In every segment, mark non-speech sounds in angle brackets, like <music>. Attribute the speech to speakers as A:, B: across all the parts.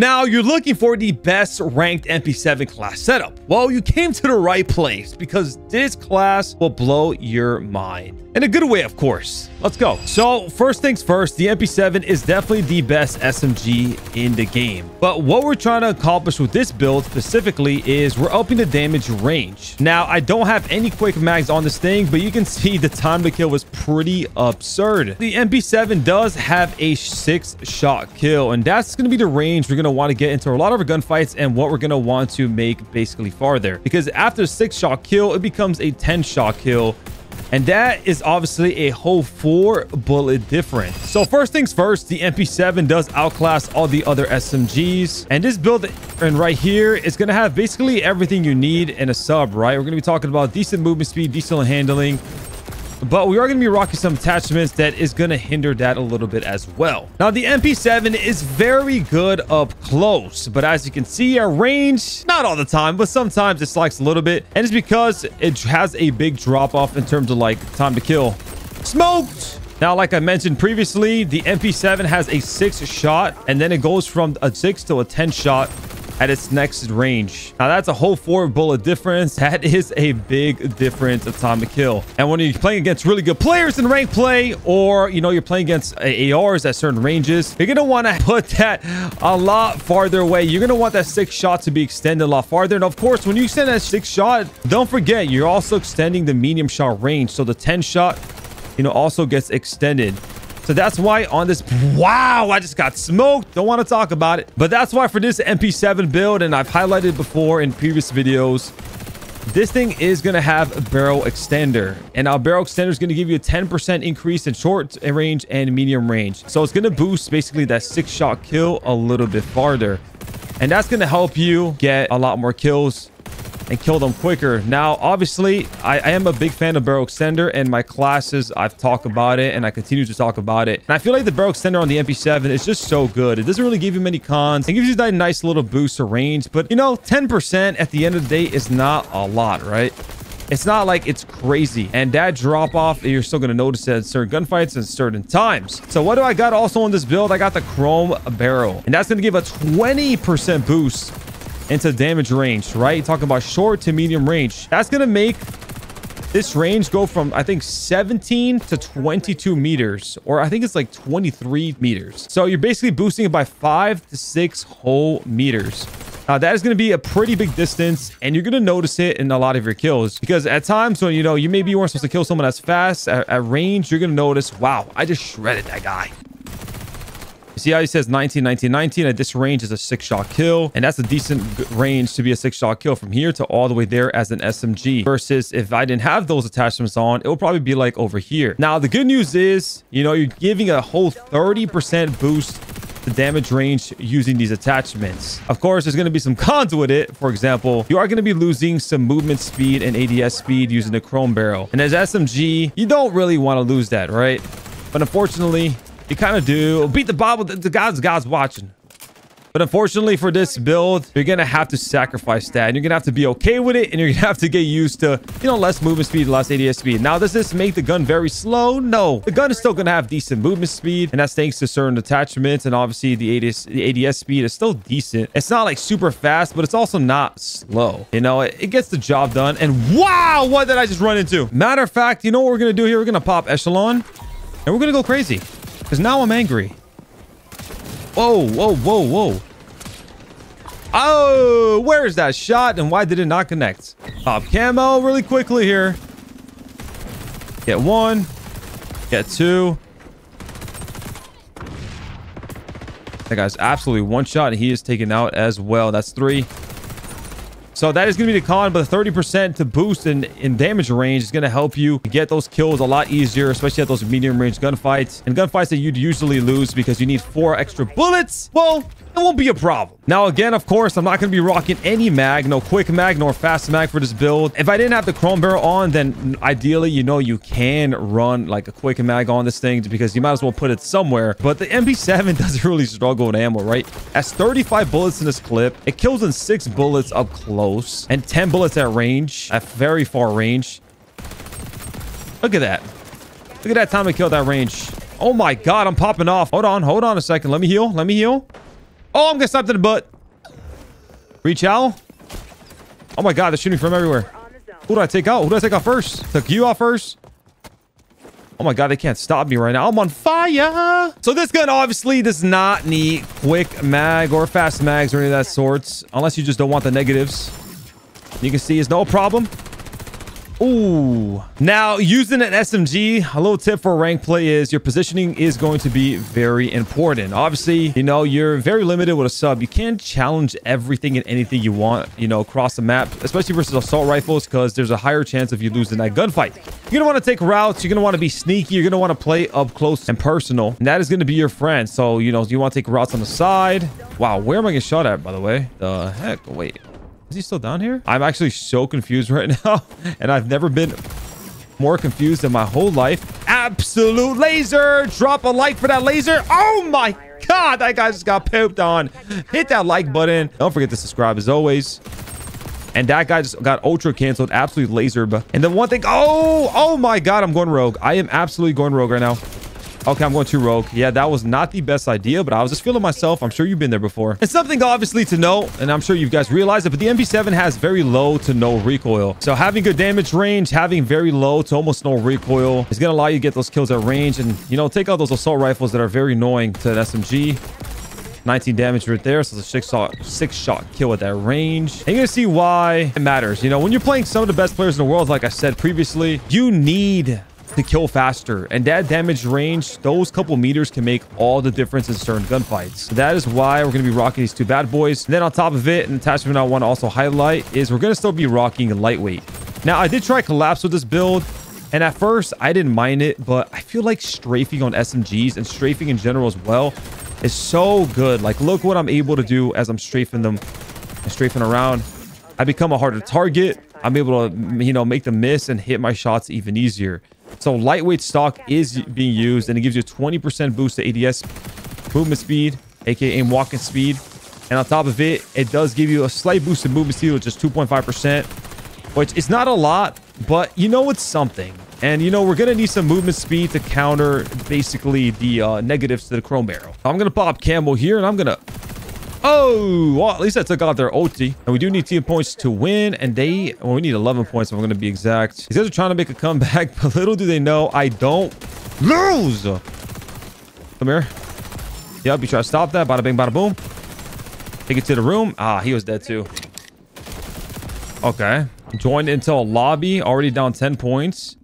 A: Now, you're looking for the best ranked MP7 class setup. Well, you came to the right place because this class will blow your mind. In a good way, of course. Let's go. So, first things first, the MP7 is definitely the best SMG in the game. But what we're trying to accomplish with this build specifically is we're upping the damage range. Now, I don't have any quick mags on this thing, but you can <laughs> see the time to kill was pretty absurd. The MP7 does have a six shot kill, and that's going to be the range we're going to want to get into a lot of our gunfights and what we're going to want to make basically farther. Because after six shot kill, it becomes a 10 shot kill and that is obviously a whole four bullet difference. So first things first, the MP7 does outclass all the other SMGs. And this build and right here is going to have basically everything you need in a sub, right? We're going to be talking about decent movement speed, decent handling, but we are going to be rocking some attachments that is going to hinder that a little bit as well. Now, the MP7 is very good up close, but as you can see, our range, not all the time, but sometimes it slacks a little bit, and it's because it has a big drop off in terms of like time to kill. Smoked! Now, like I mentioned previously, the MP7 has a six shot, and then it goes from a six to a 10 shot at its next range. Now, that's a whole four bullet difference. <laughs> That is a big difference of time to kill. And when you're playing against really good players in rank play, or, you know, you're playing against ARs at certain ranges, you're want to <laughs> put that a lot farther away. You're to want that six shot to be extended a lot farther. And of course, when you extend that six shot, don't forget, you're also extending the medium shot range. So the 10 shot, you know, also gets extended. So that's why on this, wow, I just got smoked. Don't want to talk about it. But that's why for this MP7 build, and I've highlighted before in previous videos, this thing is going to have a barrel extender. And our barrel extender is going to give you a 10% increase in short range and medium range. So it's going to boost basically that six shot kill a little bit farther. And that's going to help you get a lot more kills and kill them quicker. Now, obviously, I, I, am a big fan of barrel extender and my classes, I've talked about it and I continue to talk about it. And I feel like the barrel extender on the MP7 is just so good. It doesn't really give you many cons. It gives you that nice little boost of range, but you know, 10% at the end of the day is not a lot, right? It's not like it's crazy. And that drop off, you're still going to notice it at certain gunfights and certain times. So what do I got also on this build? I got the chrome barrel. And that's going to give a 20% boost into damage range, right? Talking about short to medium range. That's going to make this range go from, I think, 17 to 22 meters, or I think it's like 23 meters. So you're basically boosting it by five to six whole meters. Now, that is going to be a pretty big distance, and you're going to notice it in a lot of your kills. Because at times when, you know, you maybe weren't supposed to kill someone as fast at, at range, you're going to notice, wow, I just shredded that guy. See how he says 19, 19, 19? At this range is a six shot kill. And that's a decent range to be a six shot kill from here to all the way there as an SMG. Versus if I didn't have those attachments on, it will probably be like over here. Now, the good news is, you know, you're giving a whole 30% boost the damage range using these attachments. Of course, there's going to be some cons with it. For example, you are going to be losing some movement speed and ADS speed using the chrome barrel. And as SMG, you don't really want to lose that, right? But unfortunately, you kind of do. Beat the Bible. The God's God's watching. But unfortunately for this build, you're going to have to sacrifice that. And you're going to have to be okay with it. And you're going to have to get used to, you know, less movement speed, less ADS speed. Now, does this make the gun very slow? No. The gun is still going to have decent movement speed. And that's thanks to certain attachments. And obviously, the ADS, the ADS speed is still decent. It's not like super fast, but it's also not slow. You know, it, it gets the job done. And wow, what did I just run into? Matter of fact, you know what we're going to do here? We're going to pop Echelon. And we're going to go crazy. Because now I'm angry. Whoa, whoa, whoa, whoa. Oh, where's that shot and why did it not connect? Pop camo really quickly here. Get one. Get two. That guy's absolutely one shot. He is taken out as well. That's three. So that is going to be the con, but 30% to boost in, in damage range is going to help you get those kills a lot easier, especially at those medium range gunfights. And gunfights that you'd usually lose because you need four extra bullets. Well, it won't be a problem. Now, again, of course, I'm not going to be rocking any mag, no quick mag nor fast mag for this build. If I didn't have the chrome barrel on, then ideally, you know, you can run like a quick mag on this thing because you might as well put it somewhere. But the MP7 <laughs> doesn't really struggle with ammo, right? Has 35 bullets in this clip. It kills in six bullets up close and 10 bullets at range, at very far range. Look at that. Look at that time to kill that range. Oh my god, I'm popping off. Hold on, hold on a second. Let me heal. Let me heal. Oh, I'm gonna stop in the butt. Reach out. Oh my god, they're shooting from everywhere. Who do I take out? Who do I take out first? Took you out first? Oh my god, they can't stop me right now. I'm on fire. So this gun obviously does not need quick mag or fast mags or any of that sorts. Unless you just don't want the negatives. You can see it's no problem. Ooh. Now, using an SMG, a little tip for rank play is your positioning is going to be very important. Obviously, you know, you're very limited with a sub. You can't challenge everything and anything you want, you know, across the map, especially versus assault rifles, because there's a higher chance of you losing that gunfight. You're going to want to take routes. You're going to want to be sneaky. You're going to want to play up close and personal. And that is going to be your friend. So, you know, you want to take routes on the side. Wow, where am I getting shot at, by the way? The heck? Wait. Is he still down here? I'm actually so confused <laughs> right now. And I've never been more confused in my whole life. Absolute laser. Drop a like for that laser. Oh my God. That guy just got pooped on. Hit that like button. Don't forget to subscribe as always. And that guy just got ultra canceled. Absolute laser. And then one thing. Oh, oh my God. I'm going rogue. I am absolutely going rogue right now. Okay, I'm going to rogue. Yeah, that was not the best idea, but I was just feeling myself. I'm sure you've been there before. And something obviously to know, and I'm sure you guys realize it, but the MP7 has very low to no recoil. So having good damage range, having very low to almost no recoil is going to allow you to get those kills at range and, you know, take out those assault rifles that are very annoying to an SMG. 19 damage right there. So it's a six shot, six shot kill at that range. And you're going to see why it matters. You know, when you're playing some of the best players in the world, like I said previously, you need to kill faster. And that damage range, those couple meters can make all the difference in certain gunfights. That is why we're going to be rocking these two bad boys. And then on top of it, an attachment I want to also highlight is we're going to still be rocking lightweight. Now, I did try collapse with this build. And at first, I didn't mind it, but I feel like strafing on SMGs and strafing in general as well is so good. Like, look what I'm able to do as I'm strafing them and strafing around. I become a harder target. I'm able to, you know, make them miss and hit my shots even easier. So lightweight stock is being used and it gives you a 20% boost to ADS movement speed, aka walking speed. And on top of it, it does give you a slight boost in movement speed, which is 2.5%, which is not a lot, but you know it's something. And you know, we're going to need some movement speed to counter basically the uh, negatives to the chrome barrel. I'm going to pop camo here and I'm going to Oh, well, at least I took out their ulti. And we do need 10 points to win. And they, well, we need 11 points if I'm going to be exact. These guys are trying to make a comeback, <laughs> but little do they know I don't lose. Come here. Yep, you try to stop that. Bada bing, bada boom. Take it to the room. Ah, he was dead too. Okay. Joined into a lobby. Already down 10 points.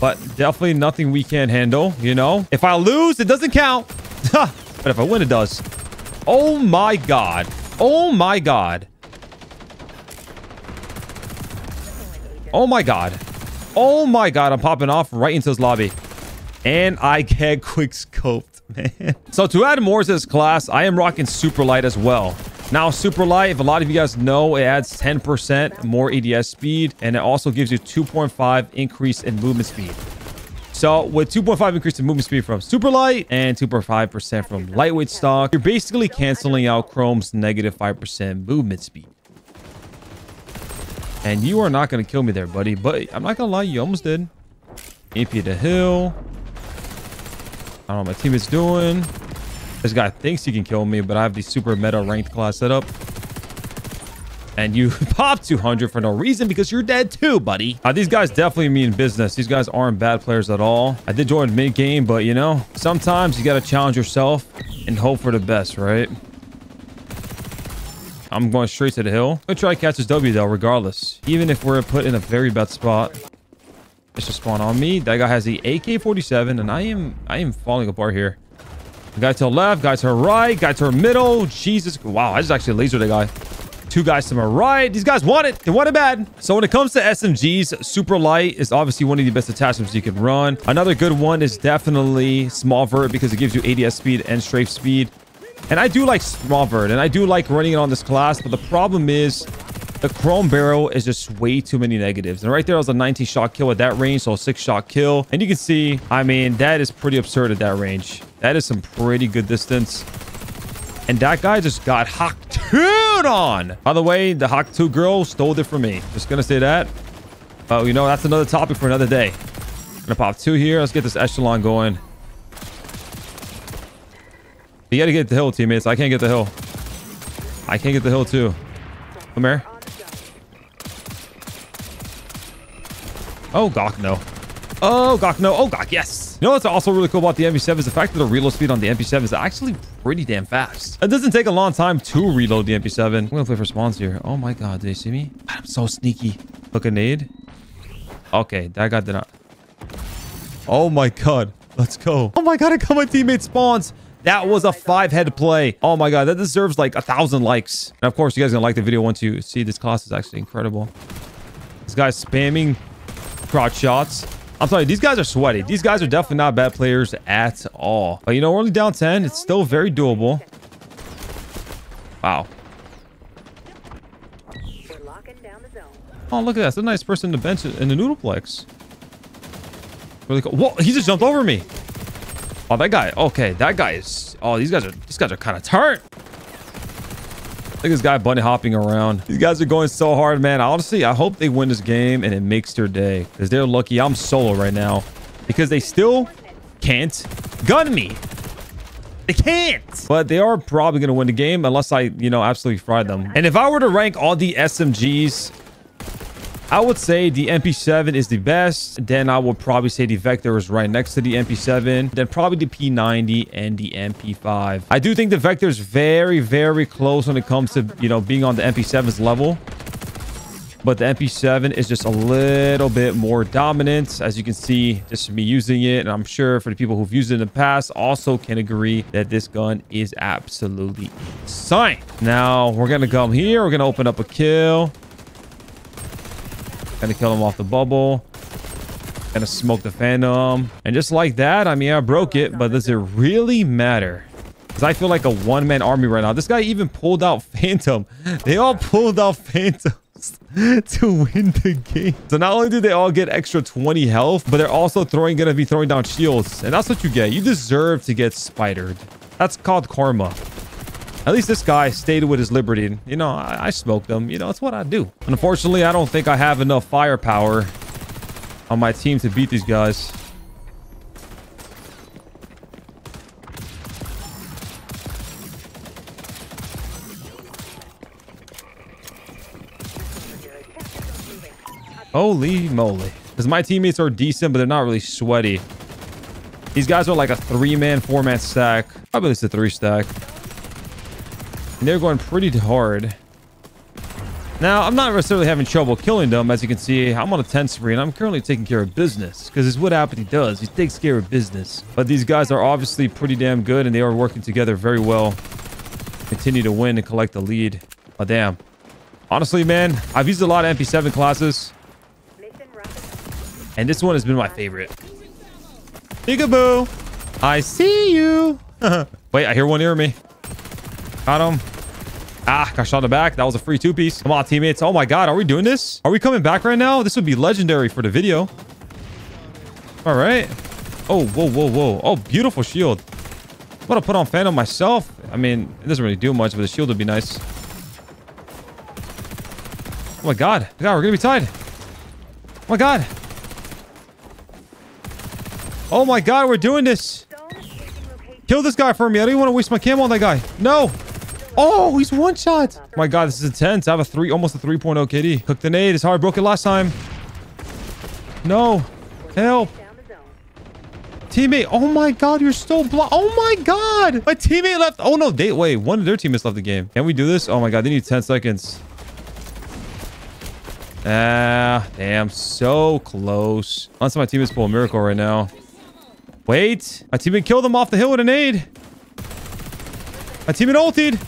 A: But definitely nothing we can't handle, you know? If I lose, it doesn't count. <laughs> but if I win, it does. Oh my god. Oh my god. Oh my god. Oh my god. I'm popping off right into his lobby. And I get <laughs> quick scoped, man. So to add more to this class, I am rocking super light as well. Now, super light, if a lot of you guys know, it adds 10% more ADS speed, and it also gives you 2.5 increase in movement speed. So with 2.5 increase in movement speed from super light and 2.5% from lightweight stock, you're basically canceling out Chrome's negative 5% movement speed. And you are not going to kill me there, buddy. But I'm not going to lie, you almost did. AP the hill. I don't know what my team is doing. This guy thinks he can kill me, but I have the super meta ranked class set up and you <laughs> pop 200 for no reason because you're dead too, buddy. Uh, these guys definitely mean business. These guys aren't bad players at all. I did join mid-game, but you know, sometimes you got to challenge yourself and hope for the best, right? I'm going straight to the hill. I'm try to catch this W though, regardless. Even if we're put in a very bad spot. It's just spawn on me. That guy has the AK-47, and I am I am falling apart here. Guy to the left, guy to the right, guy to the middle. Jesus. Wow, I just actually lasered the guy. Two guys to my right. These guys want it. They want it bad. So when it comes to SMGs, super light is obviously one of the best attachments you can run. Another good one is definitely small vert because it gives you ADS speed and strafe speed. And I do like small vert and I do like running it on this class. But the problem is the chrome barrel is just way too many negatives. And right there was a 19 shot kill at that range. So a six shot kill. And you can see, I mean, that is pretty absurd at that range. That is some pretty good distance. And that guy just got hocked <laughs> on. By the way, the Hawk 2 girl stole it from me. Just gonna say that. But you know, that's another topic for another day. Gonna pop two here. Let's get this echelon going. You gotta get the hill, teammates. I can't get the hill. I can't get the hill too. Come here. Oh, Gawk, no. Oh, Gawk, no. Oh, Gawk, yes. You know what's also really cool about the MP7 is the fact that the reload speed on the MP7 is actually pretty damn fast. It doesn't take a long time to reload the MP7. I'm gonna play for spawns here. Oh my god, do they see me? I'm so sneaky. Look a nade. Okay, that guy did not. Oh my god. Let's go. Oh my god, I got my teammate spawns. That was a five head play. Oh my god, that deserves like a thousand likes. And of course, you guys gonna like the video once you see this class is actually incredible. This guy's spamming crotch shots. I'm sorry, these guys are sweaty. These guys are definitely not bad players at all. But you know, we're only down 10. It's still very doable. Wow. Oh, look at that. That's a nice person to bench in the Nudleplex. Really cool. Whoa, he just jumped over me. Oh, that guy. Okay, that guy is... Oh, these guys are... These guys are kind of turned. Look at this guy bunny hopping around. These guys are going so hard, man. Honestly, I hope they win this game and it makes their day. Because they're lucky I'm solo right now. Because they still can't gun me. They can't. But they are probably going to win the game unless I, you know, absolutely fry them. And if I were to rank all the SMGs I would say the MP7 is the best. Then I would probably say the Vector is right next to the MP7. Then probably the P90 and the MP5. I do think the Vector is very, very close when it comes to, you know, being on the MP7's level. But the MP7 is just a little bit more dominant. As you can see, just me using it. And I'm sure for the people who've used it in the past also can agree that this gun is absolutely insane. Now, we're to come here. We're to open up a kill. Gonna kill him off the bubble. Gonna smoke the Phantom. And just like that, I mean, I broke it, but does it really matter? Because I feel like a one-man army right now. This guy even pulled out Phantom. They all pulled out Phantoms <laughs> to win the game. So not only do they all get extra 20 health, but they're also throwing gonna be throwing down shields. And that's what you get. You deserve to get spidered. That's called karma. At least this guy stayed with his liberty. You know, I, I smoked them. You know, it's what I do. Unfortunately, I don't think I have enough firepower on my team to beat these guys. Holy moly. Because my teammates are decent, but they're not really sweaty. These guys are like a three-man, four-man stack. Probably it's a three stack. And they're going pretty hard. Now, I'm not necessarily having trouble killing them. As you can see, I'm on a 10 spree and I'm currently taking care of business because it's what Apathy does. He takes care of business. But these guys are obviously pretty damn good and they are working together very well. Continue to win and collect the lead. Oh, damn. Honestly, man, I've used a lot of MP7 classes. And this one has been my favorite. Peekaboo. I see you. <laughs> Wait, I hear one near me. Got him. Ah, got shot in the back. That was a free two-piece. Come on, teammates. Oh my god, are we doing this? Are we coming back right now? This would be legendary for the video. All right. Oh, whoa, whoa, whoa. Oh, beautiful shield. I'm gonna put on Phantom myself. I mean, it doesn't really do much, but the shield would be nice. Oh my god. God, we're gonna be tied. Oh my god. Oh my god, we're doing this. Kill this guy for me. I don't even want to waste my camo on that guy. No. Oh, he's one shot. My God, this is intense. I have a three, almost a 3.0 KD. Cook the nade. It's hard. Broke it last time. No. Help. Teammate. Oh my God, you're still blocked. Oh my God. My teammate left. Oh no. They, wait, one of their teammates left the game. Can we do this? Oh my God, they need 10 seconds. Ah, damn. So close. Unless my teammates pull a miracle right now. Wait. My teammate killed him off the hill with a nade. My teammate ulted.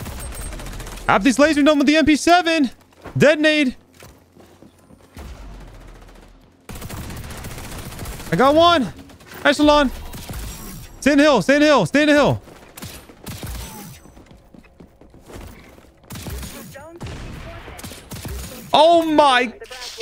A: Have these laser done with the MP7. Detonate. I got one. Echelon. The hill. The hill. The hill. Oh my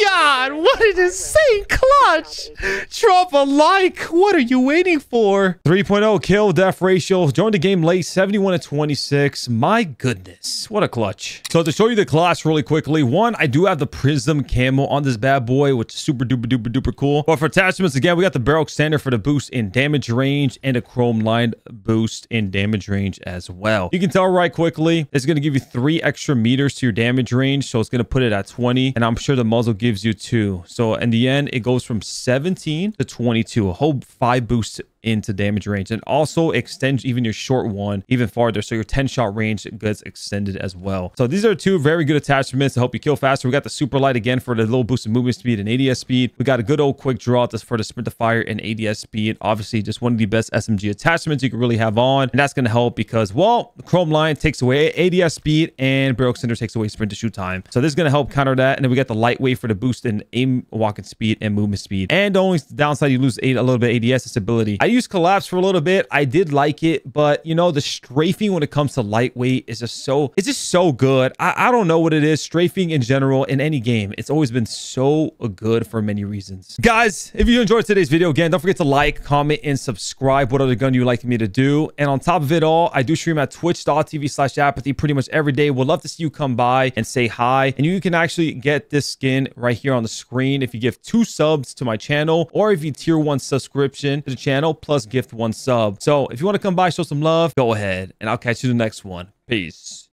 A: god, what an insane clutch! Drop a like. What are you waiting for? 3.0 kill death ratio. Joined the game late, 71 to 26. My goodness, what a clutch. So to show you the class really quickly, one, I do have the prism camo on this bad boy, which is super duper duper duper cool. But for attachments, again, we got the barrel extender for the boost in damage range and a chrome line boost in damage range as well. You can tell right quickly, it's going to give you three extra meters to your damage range. So it's going to put it at 20. And I'm sure the muzzle gives you two. So in the end, it goes from 17 to 22, a whole five boosts into damage range and also extend even your short one even farther so your 10 shot range gets extended as well. So these are two very good attachments to help you kill faster. We got the super light again for the little boost in movement speed and ads speed. We got a good old quick draw for the sprint to fire and ads speed obviously just one of the best smg attachments you can really have on and that's going to help because well chrome line takes away ads speed and barrel extender takes away sprint to shoot time. So this is going to help counter that and then we got the lightweight for the boost in aim walking speed and movement speed. And the only downside you lose a little bit of ads ability. I used collapse for a little bit. I did like it, but you know, the strafing when it comes to lightweight is just so, it's just so good. I, I don't know what it is. Strafing in general in any game, it's always been so good for many reasons. Guys, if you enjoyed today's video, again, don't forget to like, comment, and subscribe. What other gun you like me to do? And on top of it all, I do stream at twitch.tv slash apathy pretty much every day. Would love to see you come by and say hi. And you can actually get this skin right here on the screen if you give two subs to my channel or if you tier one subscription to the channel plus gift one sub. So if you want to come by, show some love, go ahead. And I'll catch you in the next one. Peace.